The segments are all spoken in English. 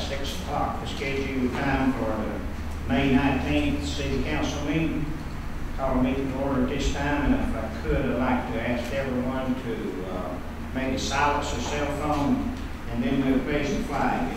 six o'clock, the scheduled time for the May nineteenth city council meeting. Call the meeting order at this time, and if I could, I'd like to ask everyone to, uh, maybe silence their cell phone, and then we'll raise the flag,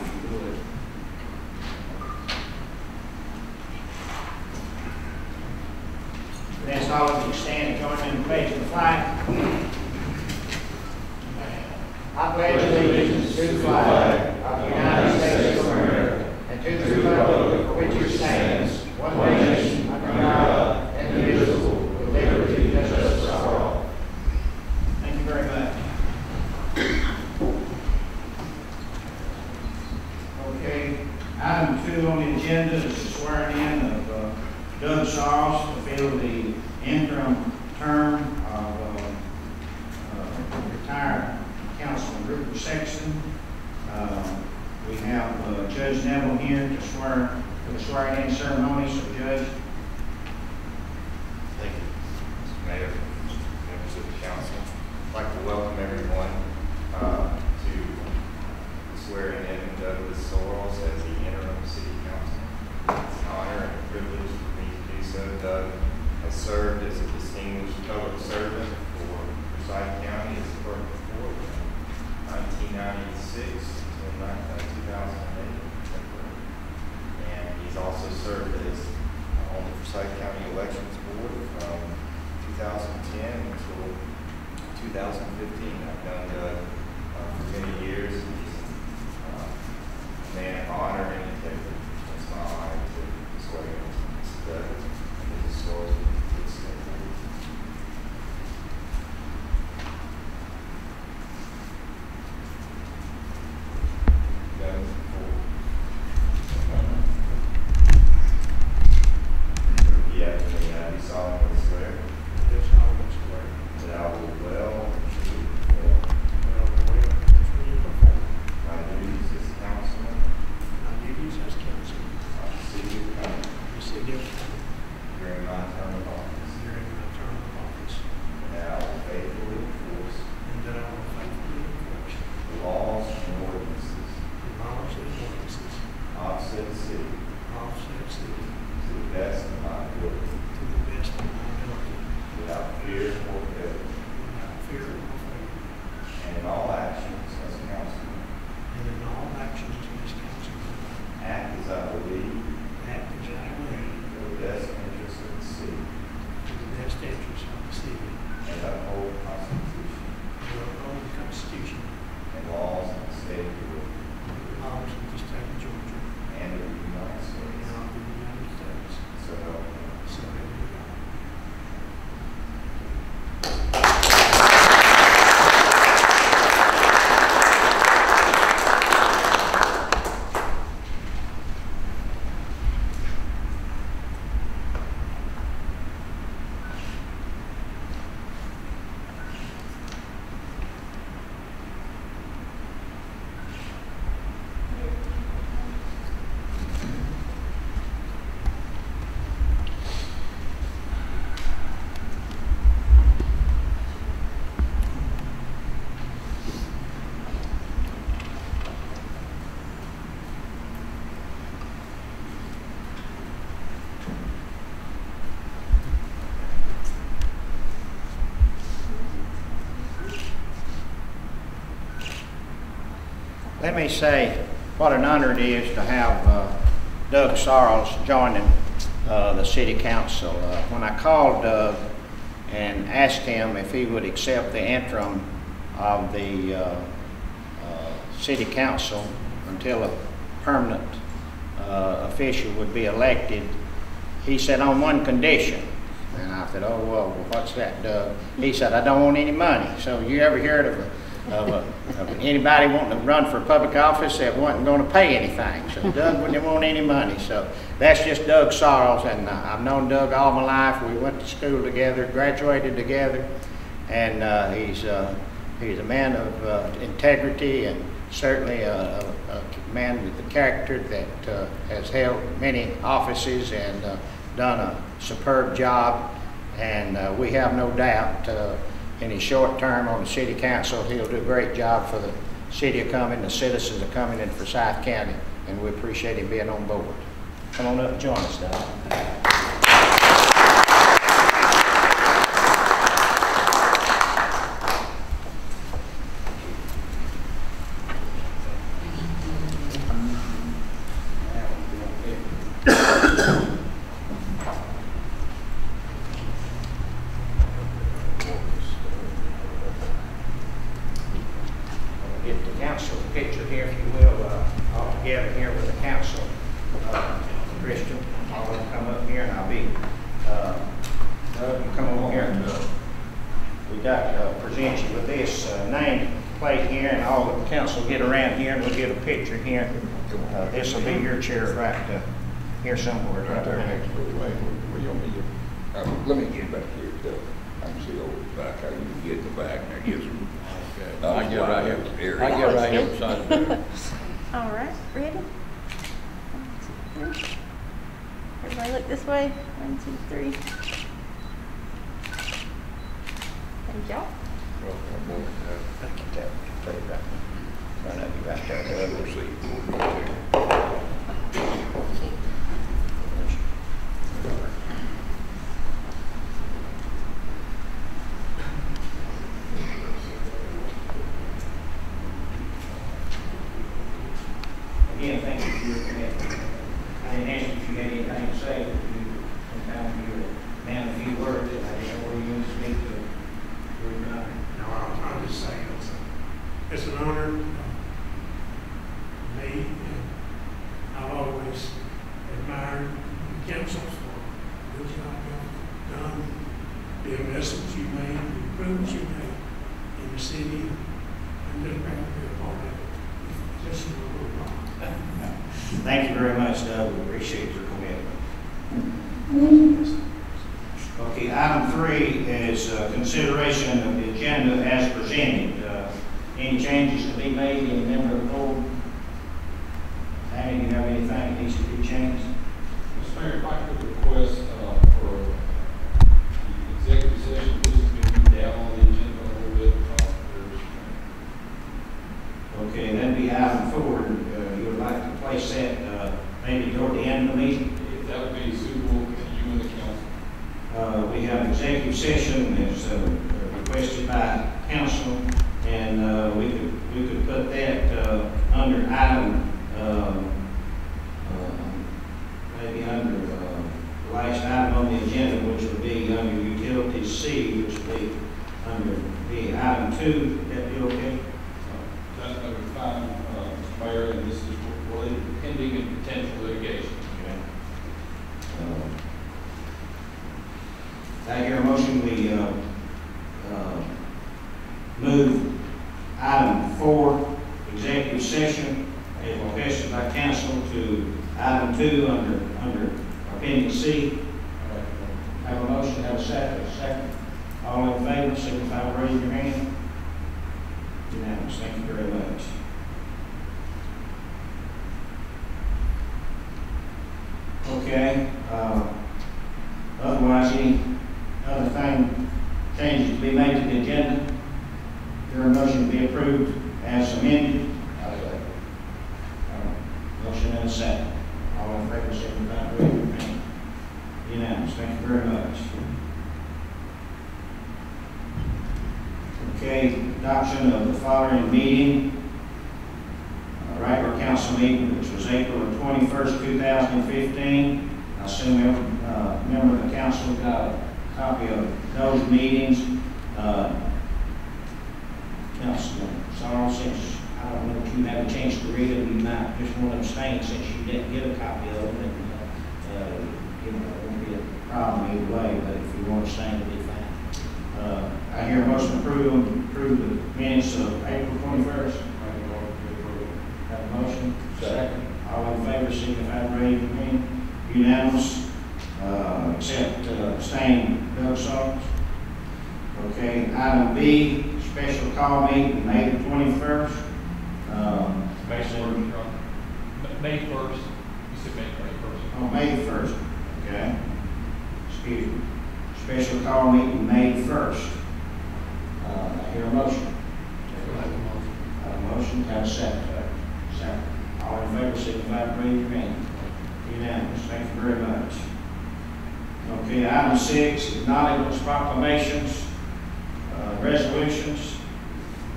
Let me say what an honor it is to have uh, Doug Sorrells joining uh, the city council. Uh, When I called Doug and asked him if he would accept the interim of the uh, uh, city council until a permanent uh, official would be elected, he said on one condition. And I said, oh, well, what's that, Doug? He said, I don't want any money. So you ever heard of a, of a, anybody wanting to run for public office that wasn't gonna pay anything? So Doug wouldn't want any money. So that's just Doug Sorrells, and uh, I've known Doug all my life. We went to school together, graduated together, and uh, he's, uh, he's a man of uh, integrity and certainly a, a, a man with the character that uh, has held many offices and uh, done a superb job. And uh, we have no doubt uh, in his short term on the city council, he'll do a great job for the city of Cumming, the citizens of Cumming and Forsyth County. and we appreciate him being on board. Come on up and join us. Get the council picture here, if you will, uh, all together here with the council. Uh, Christian, I'll come up here and I'll be, uh, Doug, you come over here. We got, uh, present you with this uh, name plate here and all the council get around here and we'll get a picture here. Uh, This will be your chair right uh, here somewhere. Right there next to the way, where you want me to, uh, let me get back here, Doug. I can see over the back, how you can get in the back, and there gives them. Uh, I get right here, I get right here beside the bed. All right, ready? One, two, three. Everybody look this way. One, two, three. Thank y'all. Get that, put it right, right up, you right there. We'll see. We'll go there. Again, thank you for your commitment. I didn't ask if you had anything to say, but you, sometimes you're a man of few words, and I didn't know where you want to speak to. We're not. No, I'm, I'm just saying, it's, a- it's an honor. uh, Me, and I've always admired the council for the good job you've done, the investments you made, you in the city. To be a part of it. Just a little while. Thank you very much, Doug. We appreciate your commitment. Okay, item three is uh, consideration of the agenda as presented. Uh, Any changes to be made, any member of the board? Annie, do you have anything that needs to be changed? Mr. Mayor, if I could request uh, for the executive session, this has been moved down on the agenda a little bit. uh, there's- Okay, that'd be item four. Uh, You would like to place that uh, maybe toward the end of the meeting? If that would be suitable to you and the council. Uh, We have executive session as uh, requested by council, and uh, we could, we could put that uh, under item, um, uh, maybe under uh, the last item on the agenda, which would be under utilities C, which would be under the item two. That be okay? Uh, That's number five, uh, Mr. Mayor, and this is related to pending and potential litigation. Okay. Uh, I hear a motion, we, uh, uh, move item four, executive session, as requested by council to item two under, under appendix C. Have a motion, have a second, second. All in favor, signify by raising your hand. Unanimous, thank you very much. Okay, uh, otherwise, any other thing, changes to be made to the agenda? Your motion to be approved as amended? Uh, Motion and a second. All in favor, signify by raising your hand. Unanimous, thank you very much. Okay, adoption of the following meeting. Uh, Regular council meeting, which was April the twenty-first, two thousand and fifteen. I assume every, uh, member of the council got a copy of those meetings. Uh, Councilman Sorrells, since, I don't know if you have a chance to read them, you might just want to abstain since you didn't get a copy of them. and, uh, You know, it won't be a problem either way, but if you want to abstain, it'll be fine. Uh, I hear a motion to approve, approve the minutes of April twenty-first. Have a motion? Second. All in favor, signify by raising your hand. Unanimous, uh, except uh, abstain, Doug Sorrells. Okay, item B, special call meeting, May the twenty-first. Um, May first, Ma- May first, you said May twenty-first. on May the first, okay? Excuse me. Special call meeting, May first. Uh, I hear a motion. Have a motion, have a second. Second. All in favor, signify by raising your hand. Unanimous, thank you very much. Okay, item six, acknowledgements, proclamations, uh, resolutions.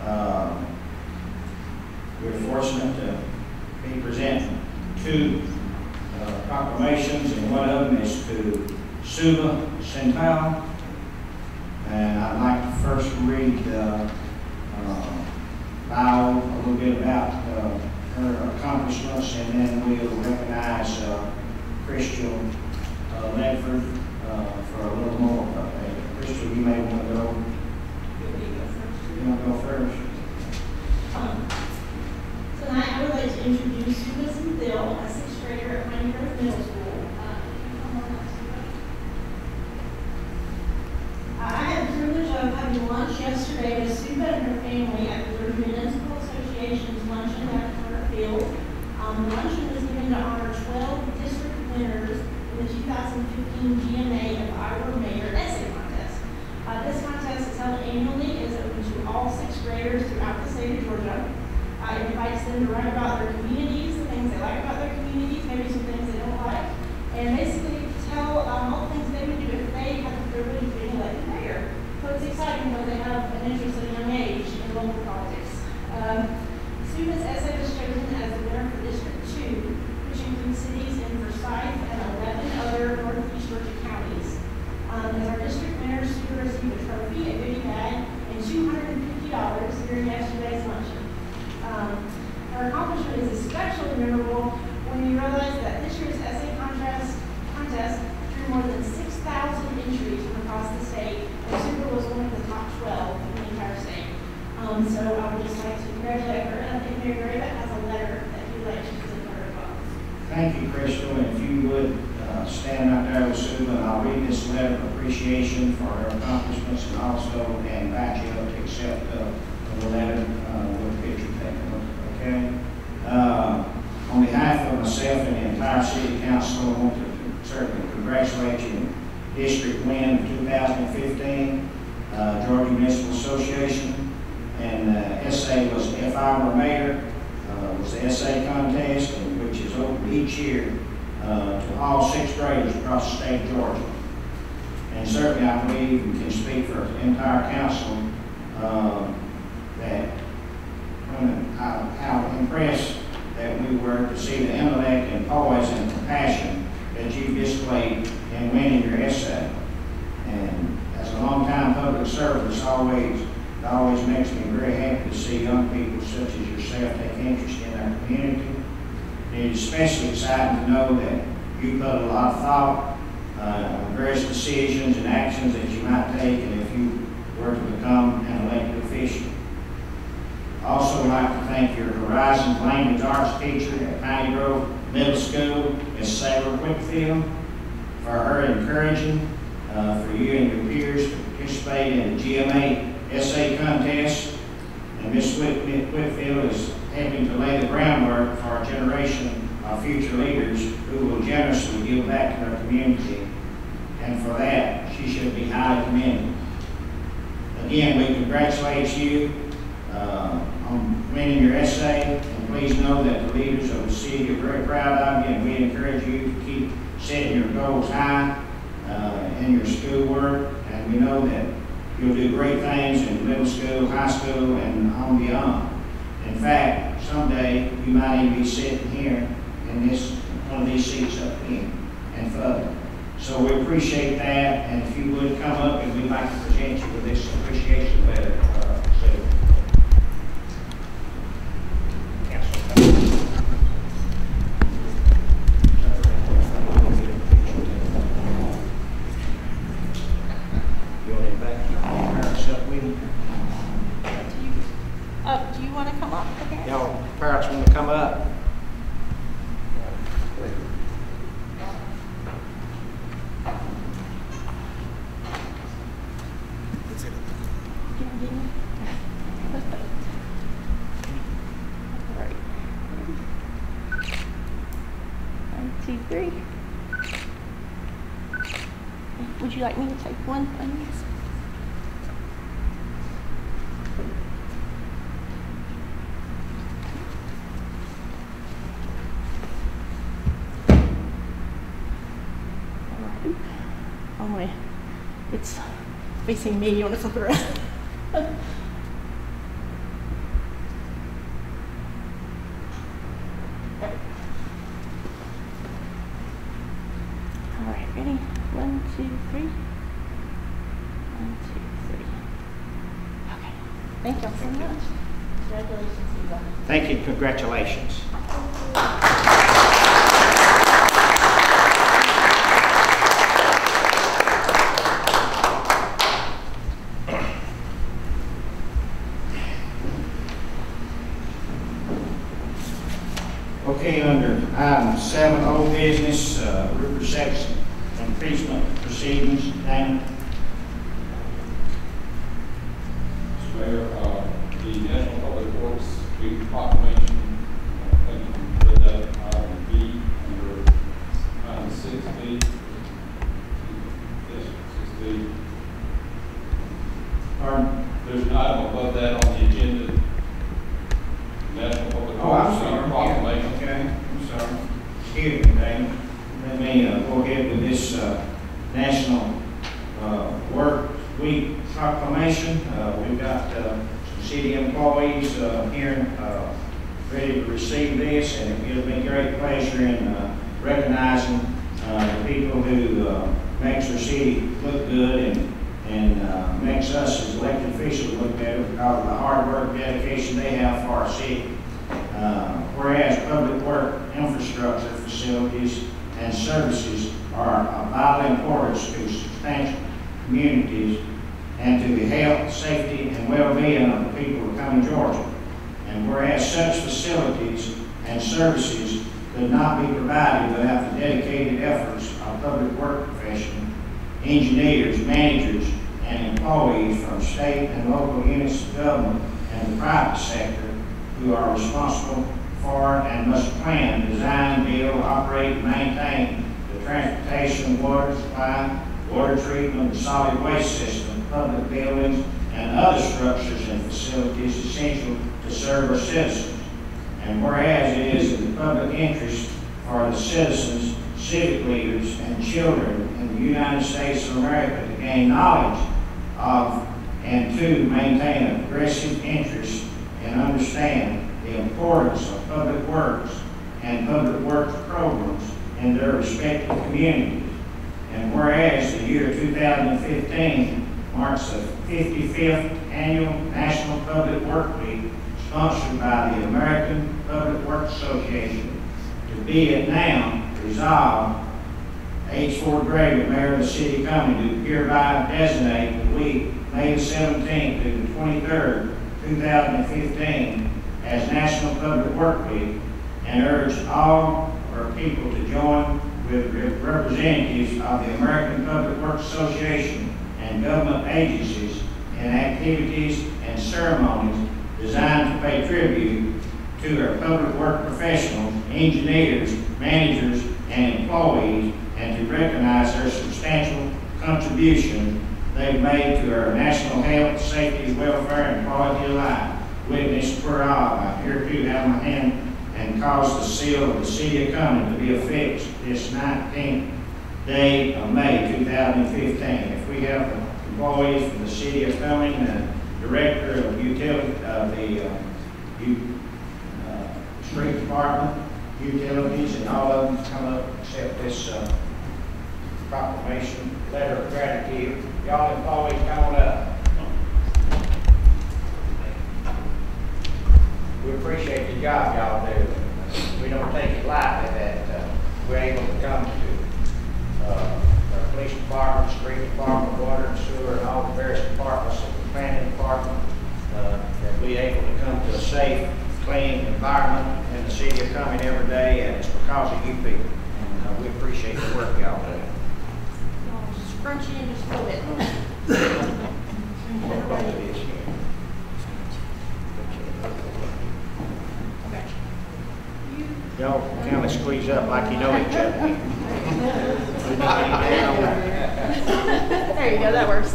Um, We're fortunate to be presenting two uh, proclamations, and one of them is to Suba Centel. And I'd like to first read uh, uh, bio, a little bit about uh, her accomplishments, and then we'll recognize uh, Christian uh, Ledford uh, for a little more. Uh, Crystal, you may want to go. You want to go first? Um, Tonight, I would like to introduce Susan Thill, a sixth grader at Pine Grove Middle School. Uh, can you come on up, Susan? Uh, I had the privilege of having lunch yesterday with Suba and her family at the Georgia Municipal Association's luncheon at Carter Field. Um, the luncheon was given to honor twelve district winners in the two thousand fifteen GMA If I Were Mayor Essay Contest. Uh, this contest is held annually, and is open to all sixth graders throughout the state of Georgia. Uh, it invites them to write about their communities, the things they like about their communities, maybe some things they don't like, and basically tell um, all the things they would do if they had the privilege of being elected mayor. So it's exciting when they have an interest at a young age in local politics. Um, Suba's essay was chosen as the winner for District Two, which includes cities in Forsyth and eleven other northeast Georgia counties. Um, as our district winner, Suba received a trophy, a goodie bag, and two hundred and fifty dollars during yesterday's luncheon. Um, her accomplishment is especially memorable when you realize that this year's essay contest, contest drew more than six thousand entries from across the state, and Suba was one of the top twelve in the entire state. Um, so I would just like to congratulate her, and I think Mayor Gravitt has a letter that he'd like to present her as well. Thank you, Crystal, and if you would uh, stand out there with Sue, and I'll read this letter of appreciation for her accomplishments and also invite you to accept uh, the letter uh, with a picture taken, okay? Uh, On behalf of myself and the entire city council, I want to certainly congratulate you. District win of 2015, uh, Georgia Municipal Association, and uh, SA was, if I were mayor, uh, SA contest, which is open each year uh, to all sixth graders across the state of Georgia. And certainly, I believe, and can speak for the entire council, um, that when, how how impressed that we were to see the intellect and poise and compassion that you displayed in winning your essay. And as a longtime public servant, always, it always makes me very happy to see young people such as yourself take interest in our community. It's especially exciting to know that you put a lot of thought uh, on various decisions and actions that you might take, and if you were to become an elected official. Also, I'd like to thank your Horizons Language Arts teacher at Piney Grove Middle School, Ms. Sarah Whitfield, for her encouraging uh, for you and your peers to participate in the GMA essay contest. And Ms. Whit- Whit- Whitfield is helping to lay the groundwork for a generation of future leaders who will generously give back to their community. And for that, she should be highly commended. Again, we congratulate you uh, on winning your essay, and please know that the leaders of the city are very proud of you, and we encourage you to keep setting your goals high uh, in your schoolwork, and we know that you'll do great things in middle school, high school, and on beyond. In fact, someday, you might even be sitting here in this, one of these seats up here and further. So we appreciate that, and if you would come up, and we'd like to present you with this appreciation letter, like me to take one, please? Only oh, it's facing me on the other end. Me, Dana. Let me uh, go ahead with this uh, National uh, Work Week proclamation. Uh, We've got uh, some city employees uh, here ready to receive this, and it gives me great pleasure in recognizing the people who makes our city look good and and makes us as elected officials look better because of the hard work, dedication they have for our city. Whereas public work infrastructure facilities and services are of vital importance to substantial communities and to the health, safety, and well-being of the people of Cumming, Georgia. And whereas such facilities and services could not be provided without the dedicated efforts of public work professionals, engineers, managers, and employees from state and local units of government and the private sector who are responsible for and must plan, design, build, operate, maintain the transportation, water supply, water treatment, solid waste system, public buildings, and other structures and facilities essential to serve our citizens. And whereas it is in the public interest for the citizens, civic leaders, and children in the United States of America to gain knowledge of and to maintain a progressive interest and understand the importance of public works and public works programs in their respective communities. And whereas the year 2015 marks the 55th Annual National Public Work Week sponsored by the American Public Works Association, to be it now resolved, H. Ford Gravitt, Mayor of the City of Cumming, do hereby designate the week, May the 17th to the 23rd, 2015, as National Public Work Week, and urge all our people to join with representatives of the American Public Works Association and government agencies in activities and ceremonies designed to pay tribute to our public work professionals, engineers, managers, and employees, and to recognize their substantial contribution they've made to our national health, safety, welfare, and quality of life. Witness whereof, I hereby have my hand and cause the seal of the city of Cumming to be affixed this nineteenth day of May, two thousand and fifteen. If we have employees from the city of Cumming, the director of utility, uh, the, uh, uh, street department, utilities, and all of them come up accept this, uh, proclamation, letter of gratitude. Y'all employees, come on up. We appreciate the job y'all do. We don't take it lightly that uh, we're able to come to uh, our police department, street department, water and sewer, and all the various departments of the planning department, uh, that we're able to come to a safe, clean environment in the city of Cumming every day, and it's because of you people. And uh, we appreciate the work y'all do. Scrunch it in just a little bit. Y'all kind of squeeze up like you know each other. There you go, that works.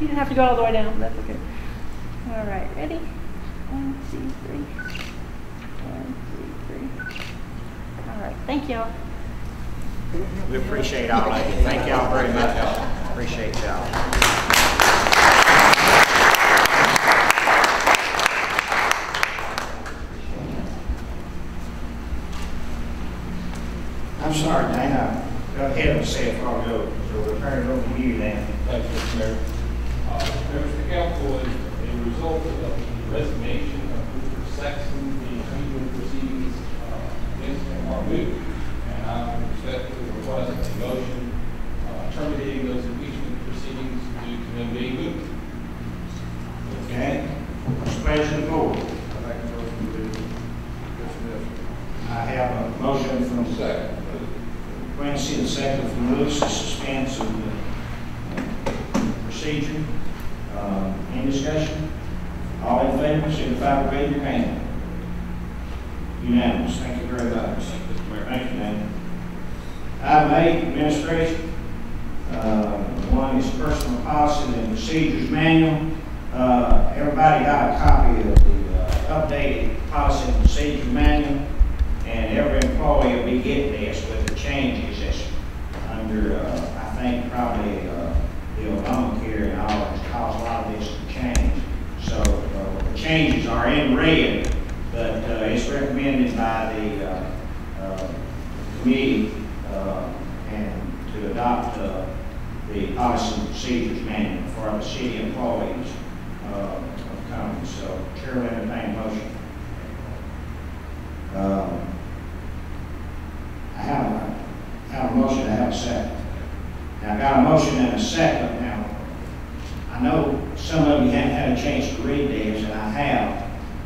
You didn't have to go all the way down, but that's okay. All right, ready? One, two, three. One, two, three. All right, thank y'all. We appreciate all of you. Thank y'all very much. Appreciate y'all. sorry, Dana, go ahead and say it, I'll so we're turning it over to you now. Thank you, Mr. Mayor.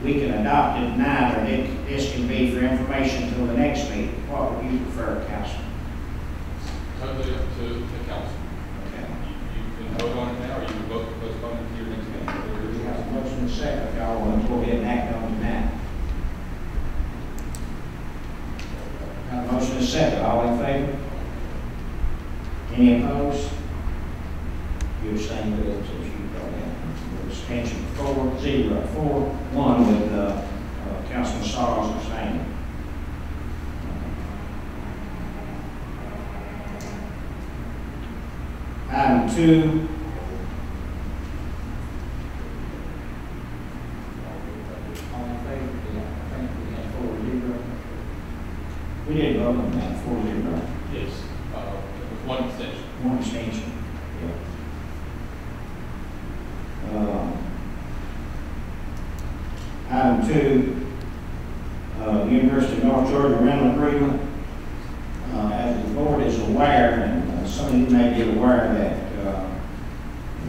We can adopt it tonight, or it- this can be for information until the next meeting. What would you prefer, Councilman? Totally up to the council. Okay. You you can vote on it now, or you can vote to postpone it to your next meeting. We have a motion and a second, if y'all want to go ahead and act on it tonight. Got a motion and a second, all in favor? Any opposed? You abstain, Bill, since you brought in. Suspension four, zero, four, one with, uh, uh, Councilman Sorrells abstaining. Item two, All in favor? Yeah, I think we had four zero. We didn't vote on that, four zero. Yes, uh, with one extension. One extension. Yeah. Um, Item two, uh, University of North Georgia rental agreement. Uh, as the board is aware, and uh, some of you may be aware that, uh,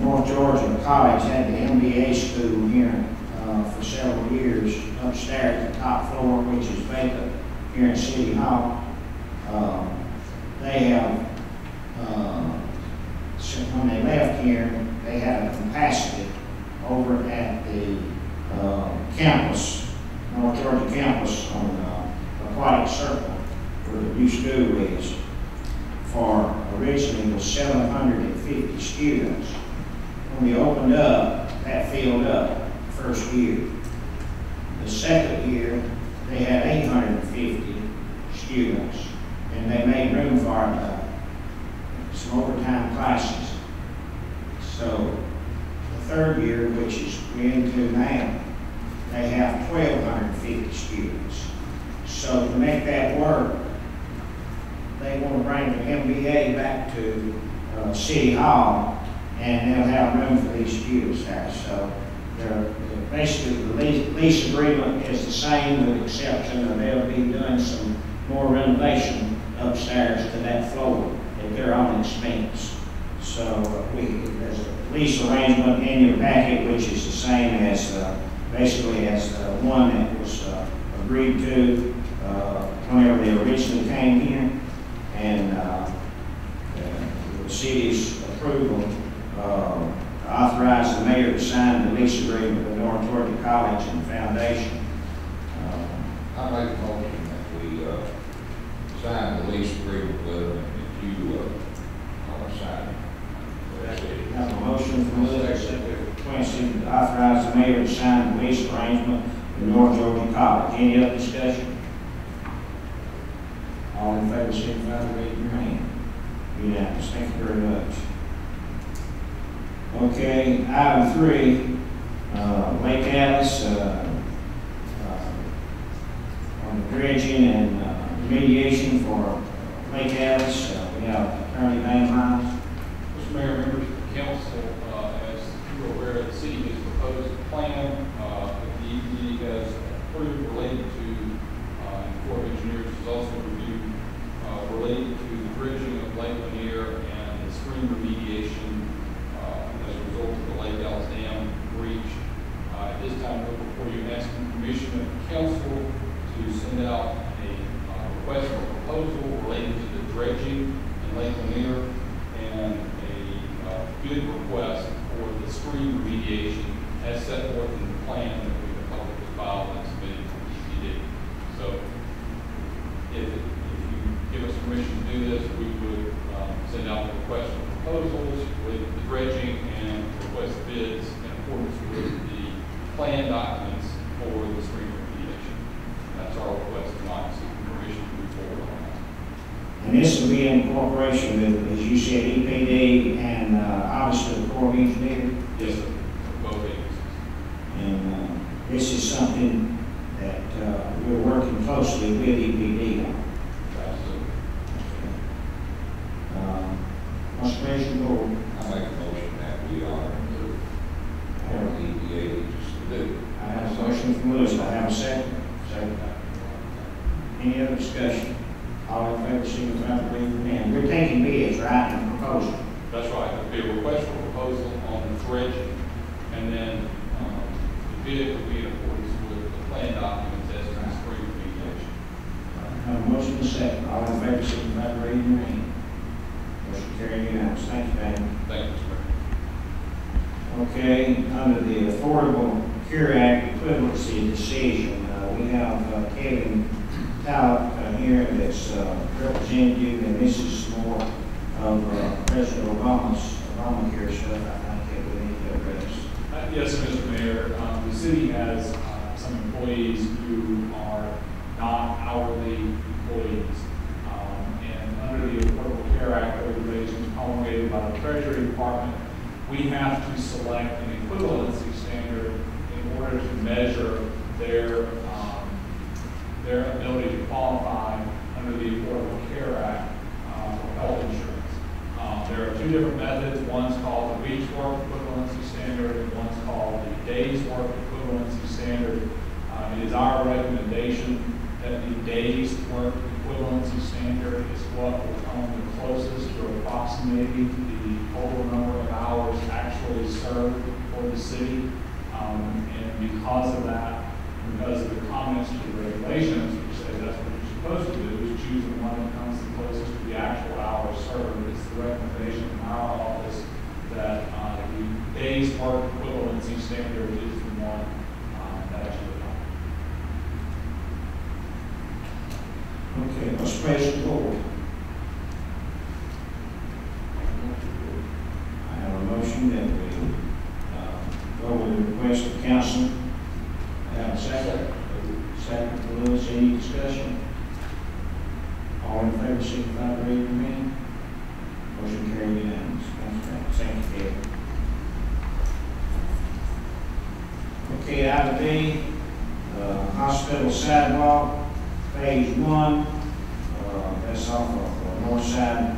North Georgia College had the MBA school here, uh, for several years upstairs at the top floor, which is vacant here in City Hall. Uh, They have uh, so when they left here, they had a capacity over at the uh, campus, North Georgia campus on uh, Aquatic Circle, where the new school is, for originally was seven hundred and fifty students. When we opened up, that filled up first year. The second year, they had eight hundred and fifty students, and they made room for uh, some overtime So the third year, which is we're into now, they have twelve hundred and fifty students. So to make that work, they want to bring the MBA back to uh, City Hall, and they'll have room for these students. So they're, basically, the lease, lease agreement is the same, with the exception of they'll be doing some more renovation upstairs to that floor at their own expense. So uh, we, there's a lease arrangement in your packet, which is the same as, uh, basically as the one that was uh, agreed to uh, whenever they originally came here. And uh, the city's approval uh, authorized the mayor to sign the lease agreement with North Georgia College and Foundation. Uh, I make a motion that we, uh, sign the lease agreement with them, and that you, uh, uh, sign it. That's it. Have a motion from second from Quincy, to authorize the mayor to sign the lease arrangement with North Georgia College. Any other discussion? All in favor, signify by raising your hand. Unanimous, thank you very much. Okay, item three, uh, Lake Alice, uh, uh, on the dredging and uh, remediation for Lake Alice, uh, we have Attorney Dana Miles. Mayor, members of the council, uh, as you're aware, the city has proposed a plan uh, that the EPD has approved related to uh, the Corps of Engineers has also reviewed uh, related to the bridging of Lake Lanier and the stream remediation uh, as a result of the Lake Alice Dam breach. Uh, at this time, we're before you asking permission of the council to send out a uh, request for proposal related to the dredging in Lake Lanier and stream remediation as set forth in the plan that we publicly filed and submitted to EPD. So if, if you give us permission to do this, we would um, send out the request for proposals with the dredging and request bids in accordance with the plan documents for the stream remediation. That's our request tonight, seeking permission to move forward on that. And this will be in cooperation with, as you said, EPD Uh, the Corps of Engineers. Yes, sir, for both agencies. And uh, this is something that uh, we're working closely with EPD on. Absolutely. Um, What's the pleasure of the board? I make a motion that we honor the, honor the EPA agencies to do. I have a motion from Lewis, I have a second. Second. Any other discussion? All in favor, signify by raising your hand. We're taking bids, right, and proposal. That's right, there'll be a request for proposal on the dredging, and then, um, the bid will be in accordance with the plan documents as to the spring remediation. Have a motion and a second. All in favor, signify by raising your hand. Motion carried unanimous. Thank you, Dan. Thank you, Mr. Mayor. Okay, under the Affordable Care Act equivalency decision, uh, we have uh, Kevin Tallant uh, here that's uh, representative, and this is more of uh, President Obama's Obamacare stuff, I think that we need to address. Uh, Yes, Mr. Mayor, um, the city has uh, some employees who are not hourly employees. Um, And under the Affordable Care Act regulations promulgated by the Treasury Department, we have to select an equivalency standard in order to measure their, um, their ability to qualify under the Affordable Care Act uh, for health insurance. Um, There are two different methods. One's called the week's work equivalency standard, and one's called the day's work equivalency standard. Uh, It is our recommendation that the day's work equivalency standard is what will come the closest to approximating the total number of hours actually served for the city. Um, And because of that, because of the comments to the regulations, which say that's what you're supposed to do, is choose the one that comes the closest to the actual hours served. It's the recommendation from our office that uh, the day's work equivalency standard is the one uh, that actually should. Okay, the pleasure board? I have a motion that we uh, go with the request of council. I have a second. Second from Lewis, any discussion? All in favor, signify by raising your hand. Motion carried unanimous. Thank you, Thank you, Kevin. Okay, item B, uh, hospital sidewalk, phase one. Uh, that's off of uh, North Side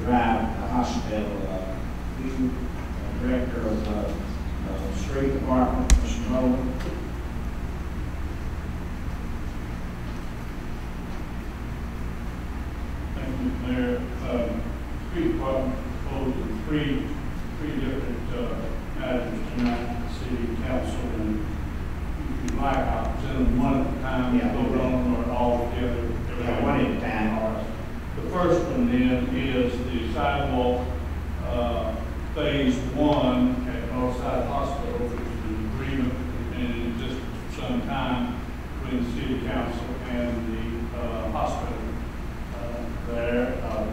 Drive, the hospital. Uh, you, uh, Director of, uh, uh, Street Department, Mr. Nolan. Thank you, Mr. Mayor. Um, Street Department proposed three, three different, uh, matters tonight to the city council, and if you'd like, I'll present them one at a time, Yeah. vote on them, or all together. Yeah, one at a time. All right. The first one then is the sidewalk, uh, phase one at Northside Hospital, which is an agreement in for some time between the city council and the, uh, hospital uh, there. Uh,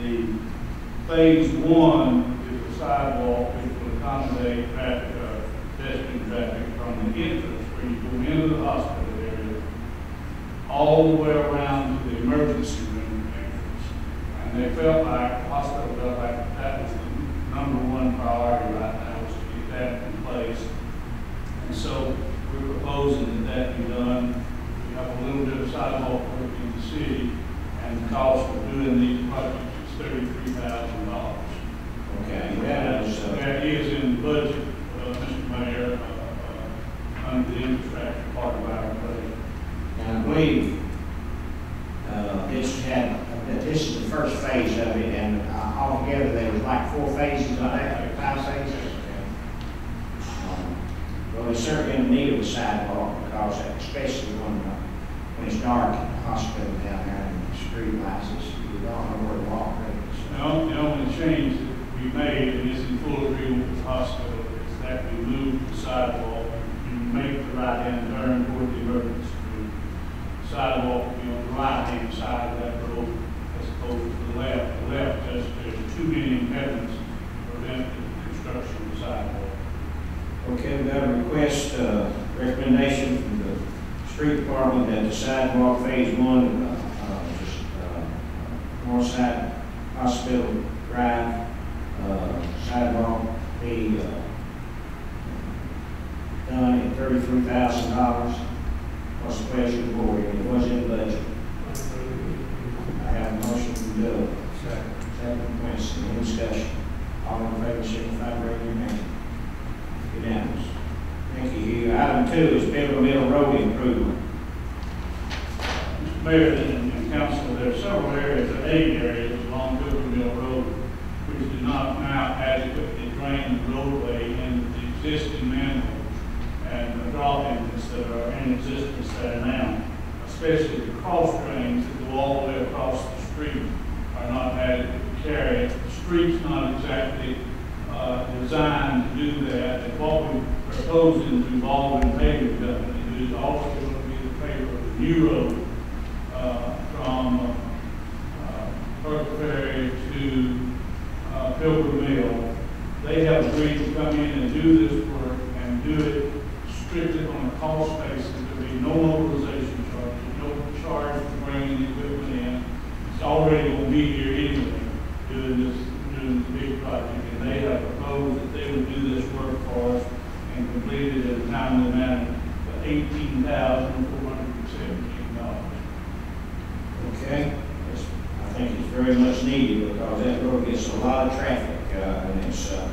The phase one is the sidewalk which will accommodate traffic, uh, pedestrian traffic from the entrance where you go into the hospital area all the way around to the emergency. And they felt like, hospital felt like that was the number one priority right now, was to get that in place. And so we're proposing that that be done. We have a little bit of sidewalk work in the city, and the cost of doing these projects is thirty-three thousand dollars. Okay, that is, uh, That is in the budget, uh, Mr. Mayor, uh, uh, under the infrastructure part of our budget. and I believe, uh, this had, that this is the first phase of it, and uh, altogether there was like four phases of that, five phases. Um, Well, it's certainly in need of a sidewalk, because especially when, uh, when it's dark at the hospital down there, and the street lights, you don't know where to walk, really. The only, the only change that we made, and is in full agreement with the hospital, is that we move the sidewalk and make the right-hand turn toward the emergency room. The Sidewalk will be on the right-hand side of that road as opposed to the left. The left, there's, there's too many impediments to prevent the construction of the sidewalk. Okay, we got a request, uh, recommendation from the street department that the sidewalk phase one, uh, uh, just, uh, north side hospital drive, uh, sidewalk be, uh, done at thirty-three thousand dollars. What's the pleasure board? It was in budget. I have a motion from Doug. Second. Second Quincy. Any discussion? All in favor, signify by raising your hand. Unanimous. Thank you, Item two is Pilgrim Mill Road improvement. Mr. Mayor and council, there are several areas, eight areas along Pilgrim Mill Road, which do not now adequately drain the roadway and the existing manholes and the drop-ins that are in existence there now, especially the cross drains that go all the way across the street are not adequate to carry. The street's not exactly uh, designed to do that, and what we're proposing involve paving company is also going to be the favor of the new road uh, from uh, Ferry to uh, Pilgrim Mill. They have agreed to come in and do this work and do it strictly on a cost basis. There'll be no mobilization charges, no charge for bringing the equipment in. It's already going to be here anyway, doing this, doing the big project. And they have proposed that they would do this work for us and complete it in a timely manner for eighteen thousand four hundred and seventeen dollars. Okay? It's- I think it's very much needed because that road gets a lot of traffic, uh, and it's, uh,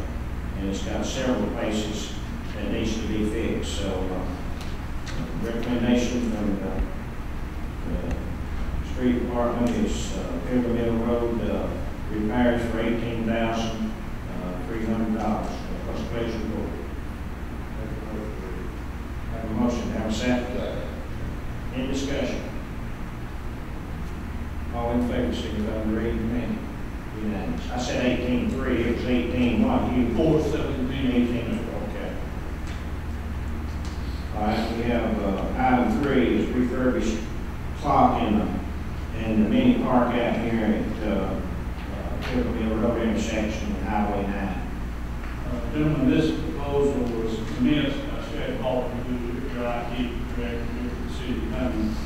and it's got several places that needs to be fixed, so, uh, recommendation from the, the street department is, uh, Pilgrim Mill Road, uh, repairs for eighteen thousand, uh, three hundred dollars. What's the pleasure of the board? Have a motion, have a second? Any discussion? All in favor, signify by raising your hand. Said eighteen-three, it was eighteen-one, you. Four seventeen. Eighteen, okay. All right, we have, uh, item three is refurbished clock in the, in the mini park out here at, uh, uh, Road intersection with Highway nine. Uh, Gentlemen, this proposal was commenced by Chad Halton, who's your IT director here at the city of.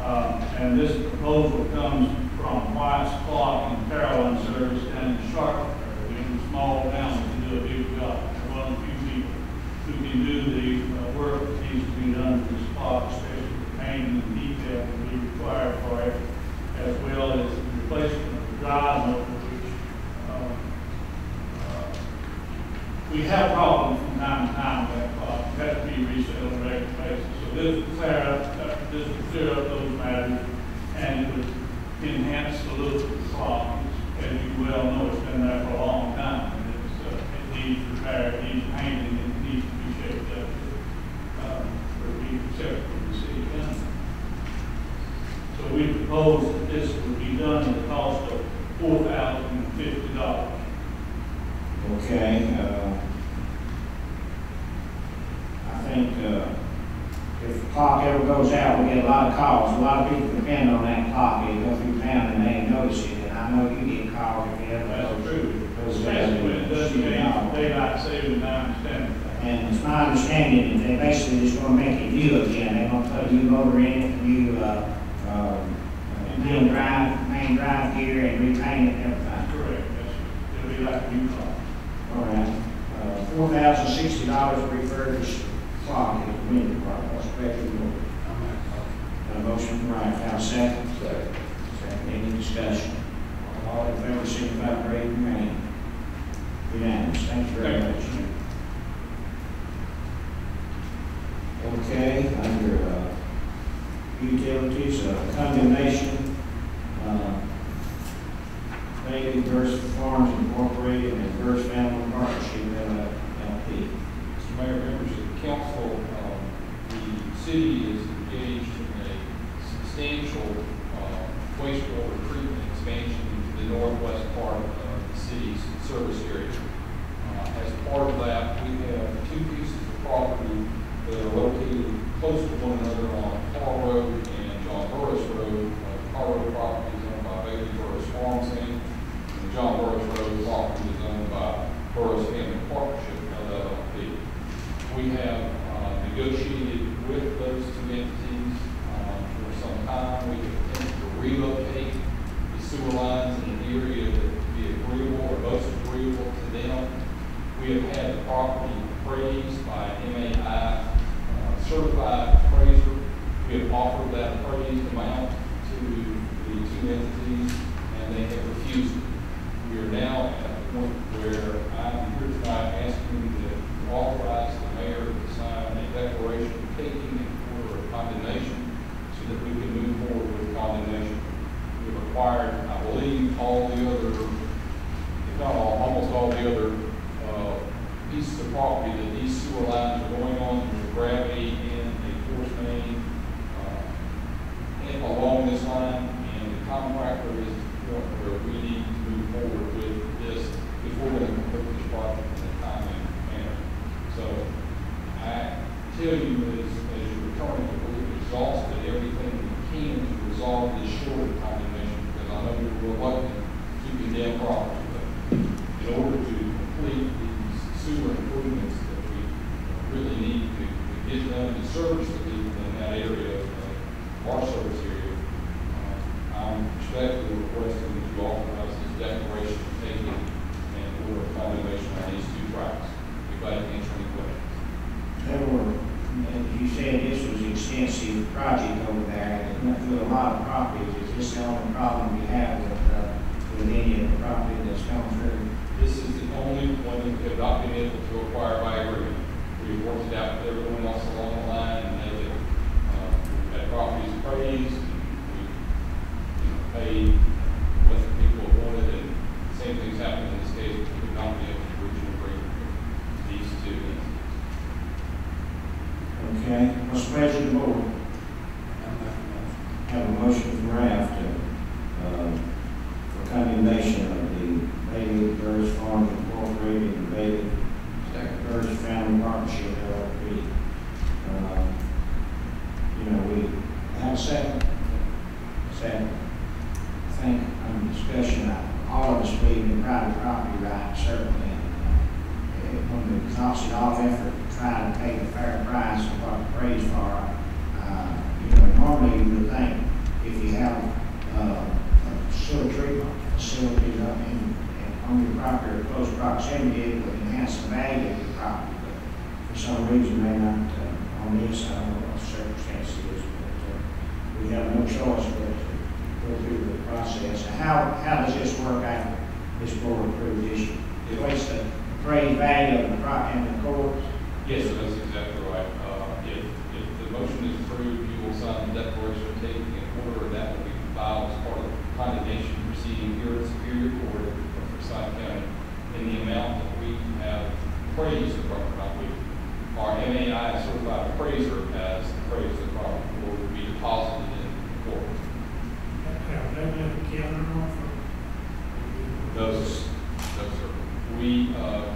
Uh, And this proposal comes from White's Clock and Carillon Service down in Sharp. We're a small town to do a big job. They're one of the few people who can do the uh, work that needs to be done to this clock, especially the painting and detail that we require for it, as well as the replacement of the drive motor, which uh, uh, we have problems from time to time with that clock, it has to be reset on a regular basis. So this would clear up, uh, this would clear up those matters, and it would enhance the look of the clock. As you well know, it's been there for a long time, and it's, uh, it needs repair, it needs painting, it needs to be shaped up, um, for it to be acceptable to the city council. So we propose that this would be done at a cost of four thousand and fifty dollars. Okay, uh, I think, uh, clock ever goes out, we get a lot of calls, a lot of people depend on that clock, they go through town and they notice it, and I know you get calls if you ever. That's true. Uh, Especially when it doesn't mean daylight saving time standard. And it's my understanding that they basically just gonna make it new again, they're gonna put a new motor in it, new, uh, um, main drive, main drive gear and repaint it and everything. Correct, that's, it'll be like a new car. All right, uh, four thousand sixty dollars refurbished clock at the community park, the board? Got a motion from have a second? Second. Second, any discussion? All in favor, signify by raising your hand. Unanimous, thank you very much. Okay, under, uh, utilities, uh, condemnation, uh, Bailey Versus Farms clearly how, how does this work out, this board-approved issue? It What's the appraised value of the property in the court? Yes, sir, that's exactly right. Uh, if, if the motion is approved, you will sign the declaration of taking an order, and that will be filed as part of the condemnation proceeding here at Superior Court of Forsyth County in the amount that we have appraised the property. Our MAI certified appraiser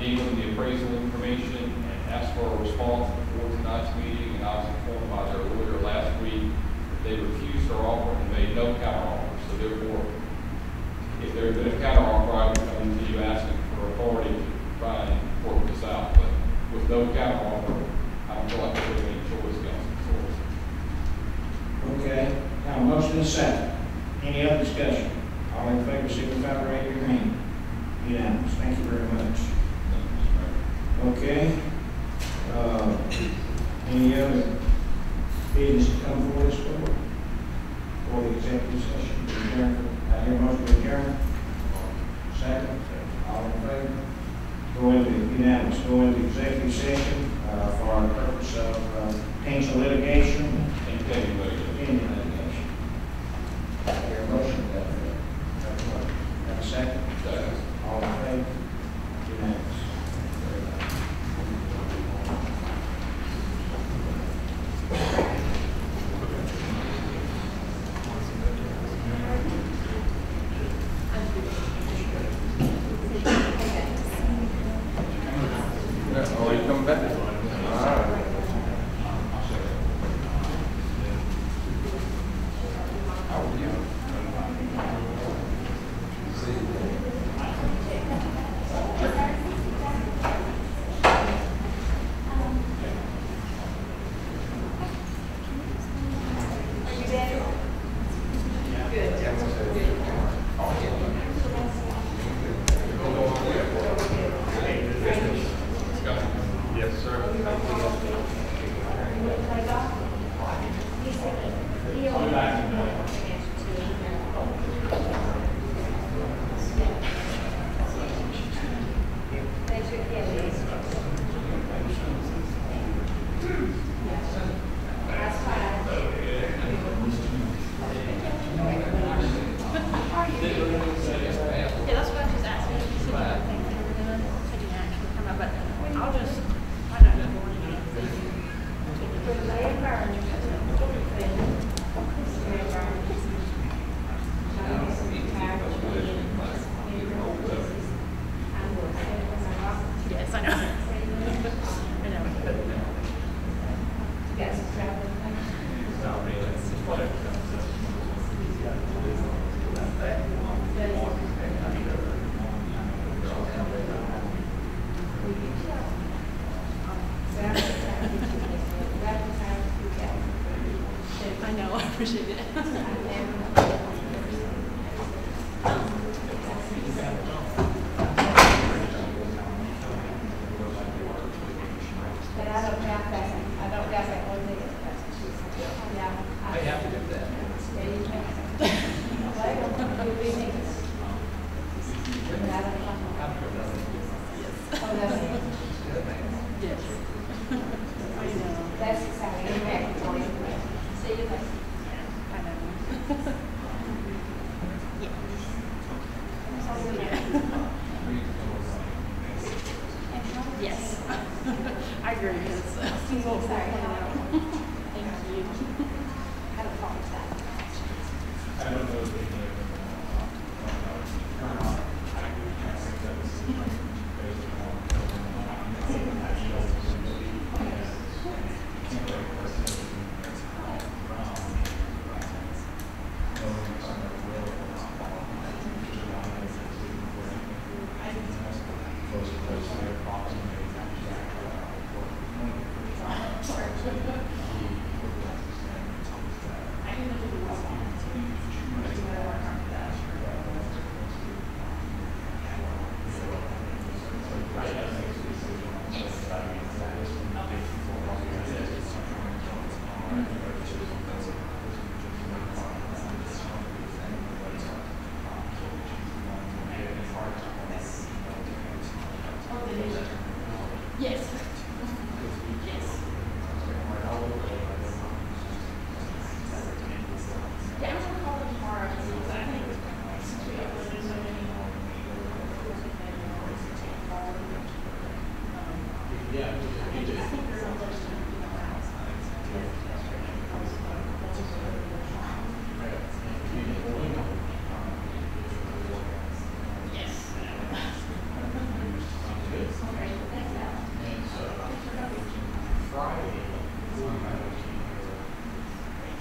gave them the appraisal information and asked for a response before tonight's meeting, and I was informed by their lawyer last week that they refused our offer and made no counteroffer. So therefore, if there had been a counteroffer, I would come to you asking for authority to try and work this out. But with no counteroffer, I don't feel like there's any choice, Council Okay. Now, motion is second. Any other discussion? All in favor, signify by raising your hand. Unanimous. Thank you very much. Okay. Uh, any other?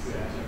And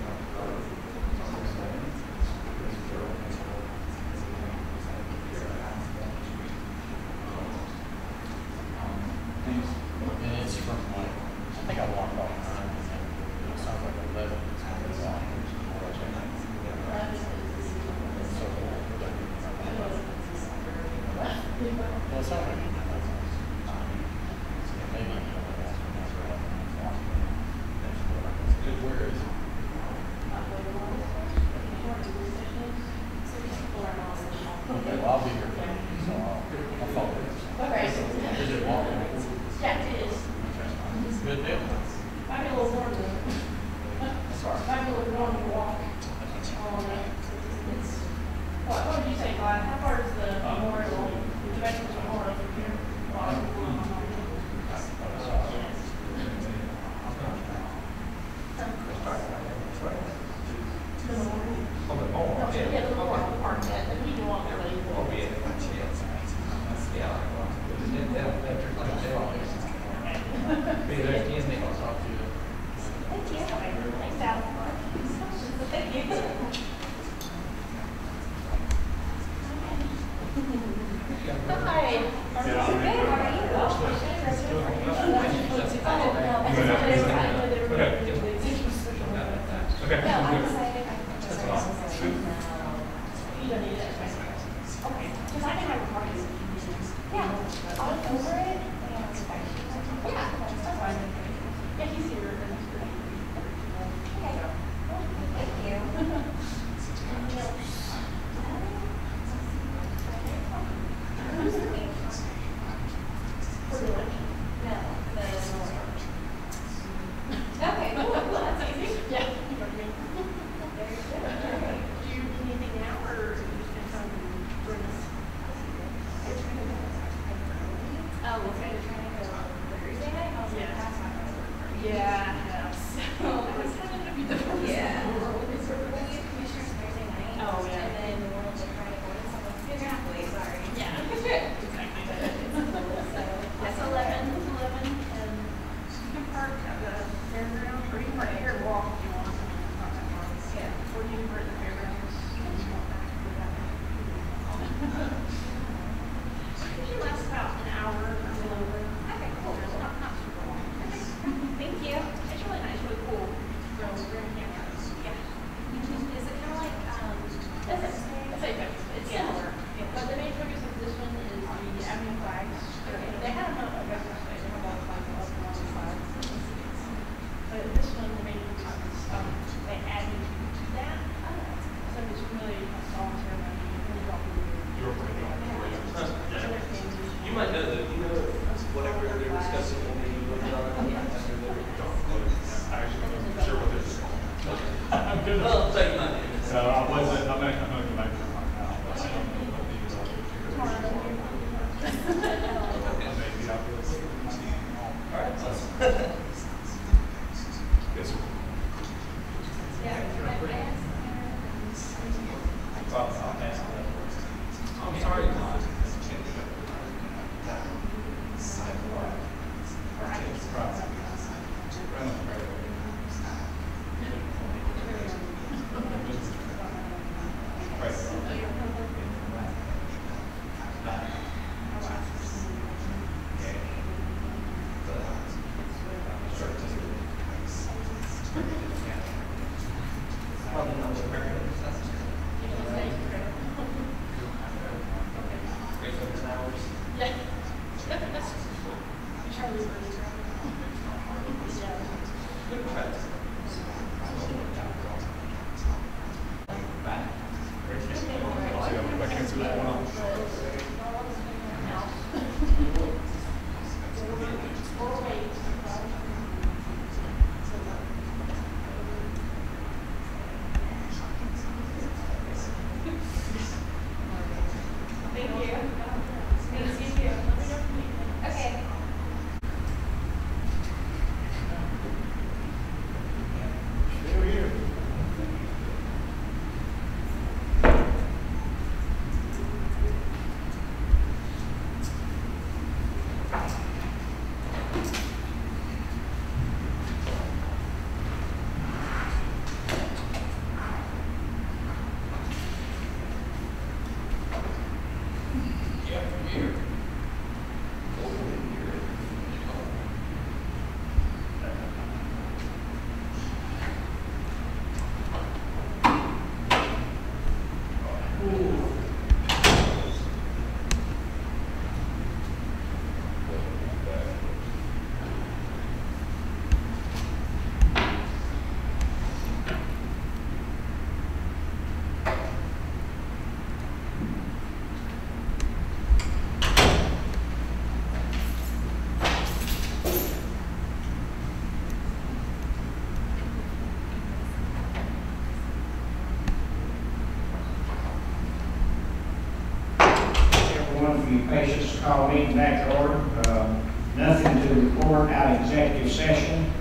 just call meeting back to order. Uh, nothing to report out of executive session,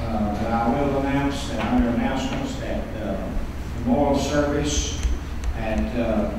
uh, but I will announce that under announcements that uh, memorial service at uh,